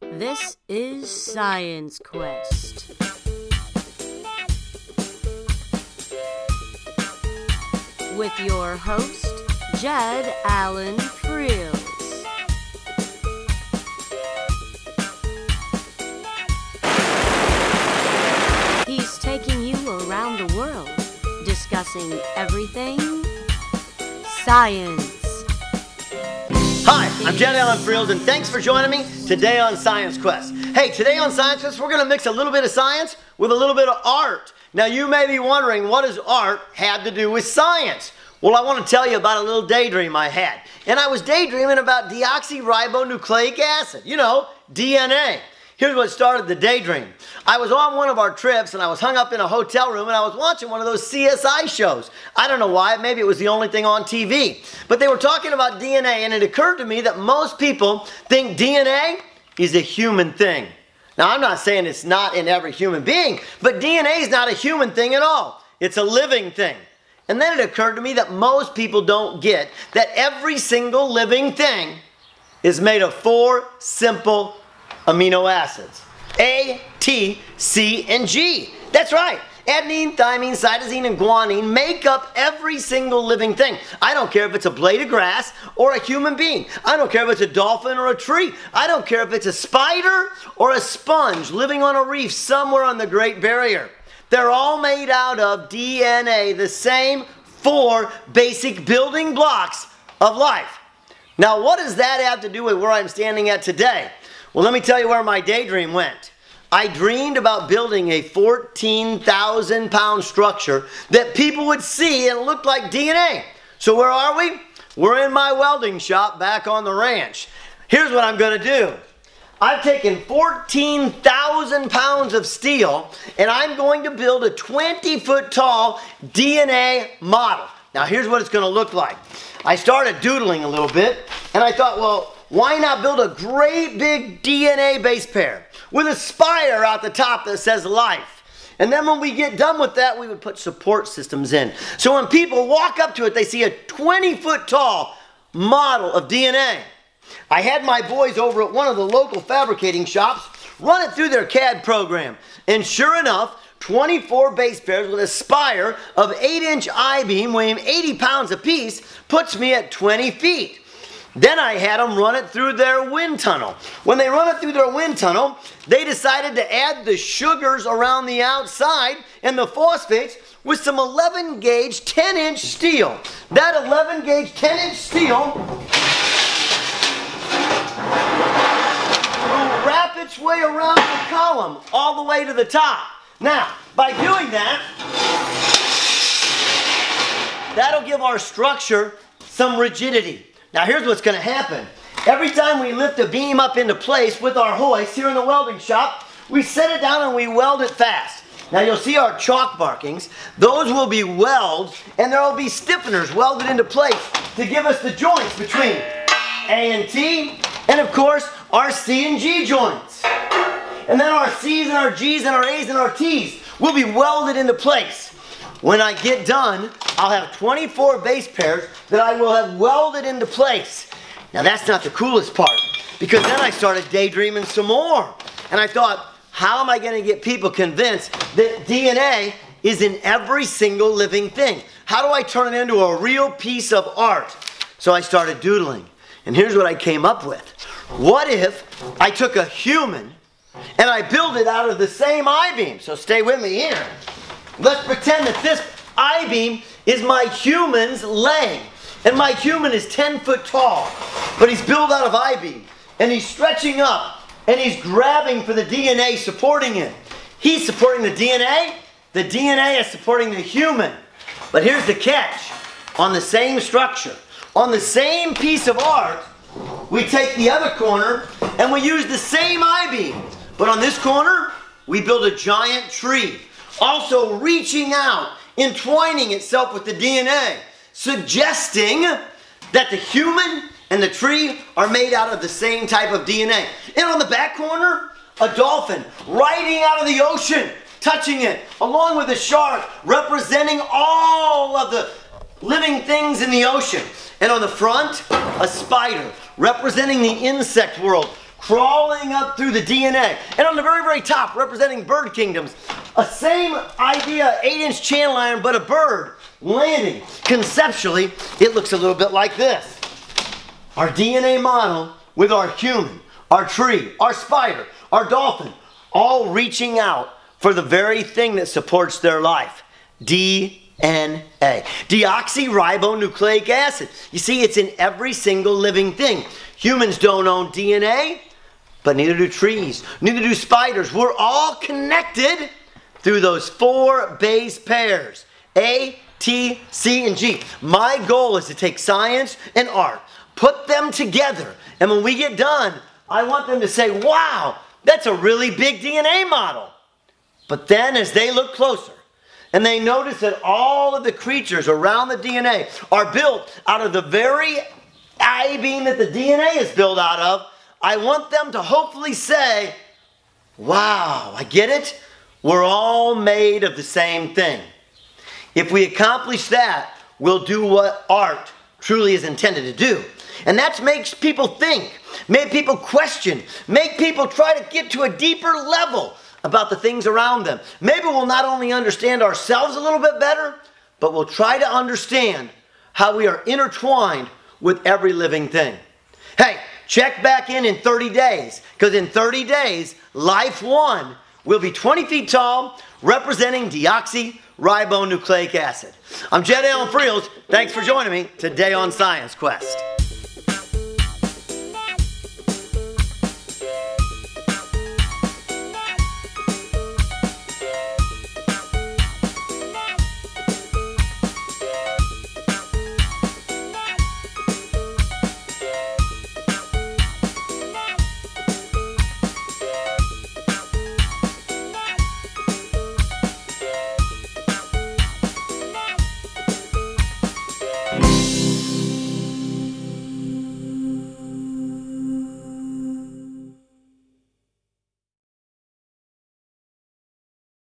This is Science Quest. With your host, Jed Allen Freels. He's taking you around the world, discussing everything science. I'm Jed Allen Freels, and thanks for joining me today on Science Quest. Hey, today on Science Quest, we're going to mix a little bit of science with a little bit of art. Now, you may be wondering, what does art have to do with science? Well, I want to tell you about a little daydream I had. And I was daydreaming about deoxyribonucleic acid, you know, DNA. Here's what started the daydream. I was on one of our trips and I was hung up in a hotel room and I was watching one of those CSI shows. I don't know why, maybe it was the only thing on TV. But they were talking about DNA and it occurred to me that most people think DNA is a human thing. Now, I'm not saying it's not in every human being, but DNA is not a human thing at all. It's a living thing. And then it occurred to me that most people don't get that every single living thing is made of four simple amino acids A, T, C, and G. That's right. Adenine, thymine, cytosine, and guanine make up every single living thing. I don't care if it's a blade of grass or a human being. I don't care if it's a dolphin or a tree. I don't care if it's a spider or a sponge living on a reef somewhere on the Great Barrier. They're all made out of DNA, the same four basic building blocks of life. Now, what does that have to do with where I'm standing at today? Well, let me tell you where my daydream went. I dreamed about building a 14,000 pound structure that people would see and looked like DNA. So, where are we? We're in my welding shop back on the ranch. Here's what I'm going to do I've taken 14,000 pounds of steel and I'm going to build a 20 foot tall DNA model. Now, here's what it's going to look like. I started doodling a little bit and I thought, well, why not build a great big DNA base pair with a spire out the top that says life? And then when we get done with that, we would put support systems in. So when people walk up to it, they see a 20 foot tall model of DNA. I had my boys over at one of the local fabricating shops run it through their CAD program. And sure enough, 24 base pairs with a spire of 8 inch I beam weighing 80 pounds apiece puts me at 20 feet. Then I had them run it through their wind tunnel. When they run it through their wind tunnel, they decided to add the sugars around the outside and the phosphates with some 11 gauge 10 inch steel. That 11 gauge 10 inch steel will wrap its way around the column all the way to the top. Now, by doing that, that'll give our structure some rigidity. Now here's what's going to happen. Every time we lift a beam up into place with our hoist here in the welding shop, we set it down and we weld it fast. Now you'll see our chalk markings. Those will be welds and there will be stiffeners welded into place to give us the joints between A and T and of course our C and G joints. And then our C's and our G's and our A's and our T's will be welded into place. When I get done, I'll have 24 base pairs that I will have welded into place. Now that's not the coolest part because then I started daydreaming some more. And I thought, how am I going to get people convinced that DNA is in every single living thing? How do I turn it into a real piece of art? So I started doodling. And here's what I came up with. What if I took a human and I built it out of the same I-beam? So stay with me here. Let's pretend that this I-beam is my human's leg. And my human is 10 foot tall, but he's built out of I-beam. And he's stretching up, and he's grabbing for the DNA, supporting him. He's supporting the DNA, the DNA is supporting the human. But here's the catch. On the same structure, on the same piece of art, we take the other corner and we use the same I-beam. But on this corner, we build a giant tree also reaching out, entwining itself with the DNA, suggesting that the human and the tree are made out of the same type of DNA. And on the back corner, a dolphin riding out of the ocean, touching it, along with a shark representing all of the living things in the ocean. And on the front, a spider representing the insect world, crawling up through the DNA. And on the very, very top, representing bird kingdoms, a same idea, eight inch channel iron, but a bird landing. Conceptually, it looks a little bit like this. Our DNA model with our human, our tree, our spider, our dolphin, all reaching out for the very thing that supports their life. DNA. Deoxyribonucleic acid. You see, it's in every single living thing. Humans don't own DNA, but neither do trees, neither do spiders. We're all connected through those four base pairs A, T, C, and G. My goal is to take science and art, put them together, and when we get done, I want them to say, wow, that's a really big DNA model. But then as they look closer, and they notice that all of the creatures around the DNA are built out of the very I beam that the DNA is built out of, I want them to hopefully say, wow, I get it. We're all made of the same thing. If we accomplish that, we'll do what art truly is intended to do. And that makes people think, make people question, make people try to get to a deeper level about the things around them. Maybe we'll not only understand ourselves a little bit better, but we'll try to understand how we are intertwined with every living thing. Hey, check back in in 30 days, because in 30 days, Life One will be 20 feet tall, representing deoxyribonucleic acid. I'm Jed Allen Freels. Thanks for joining me today on Science Quest.